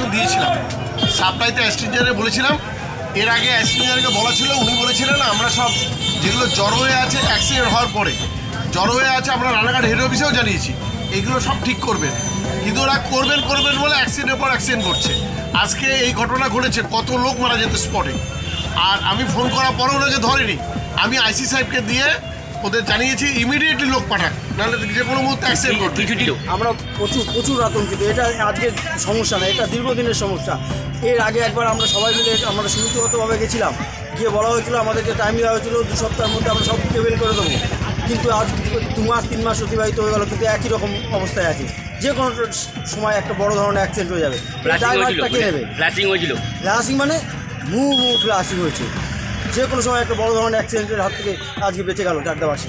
বলেছিলাম সাপ্লাইতে অ্যাস্ট্রিঞ্জারে বলেছিলাম, এর আগে অ্যাস্ট্রিঞ্জারকে বলা ছিল, উনি বলেছিলেন, আমরা সব যেগুলো জ্বর হয়ে আছে অ্যাক্সিডেন্ট হওয়ার পরে জ্বর হয়ে আছে আমরা রানাঘাট হেড অফিসেও জানিয়েছি, এগুলো সব ঠিক করবেন। কিন্তু ওরা করবেন করবেন বলে অ্যাক্সিডেন্টের পর অ্যাক্সিডেন্ট করছে। আজকে এই ঘটনা ঘটেছে, কত লোক মারা যেত স্পটে আর আমি ফোন করার পরে ওনাকে ধরেনি। আমি আইসি সাহেবকে দিয়ে ওদের জানিয়েছি ইমিডিয়েটলি লোক পাঠাক। নাহলে যে কোনো মুহূর্তে অ্যাক্সিডেন্ট কিছুটি আমরা প্রচুর প্রচুর আতঙ্কিত। এটা আজকের সমস্যা না এটা দীর্ঘদিনের সমস্যা। এর আগে একবার আমরা সবাই মিলে আমরা সুনীতিগতভাবে গেছিলাম। গিয়ে বলা হয়েছিল আমাদেরকে টাইম দেওয়া হয়েছিল দু সপ্তাহের মধ্যে আমরা সব কেবেল করে দেবো। কিন্তু আজ দু মাস তিন মাস অতিবাহিত হয়ে গেল কিন্তু একই রকম অবস্থায় আছে। যে কোনো সময় একটা বড় ধরনের অ্যাক্সিডেন্ট হয়ে যাবে। ড্রাইভারটা কে নেবে ব্লাস্টিং হয়েছিল। ফ্লাসিং মানে মু মু ফ্লাসিং হয়েছে। যে কোনো সময় একটা বড় ধরনের অ্যাক্সিডেন্টের হাত থেকে আজকে বেঁচে গেল চারদাবাসী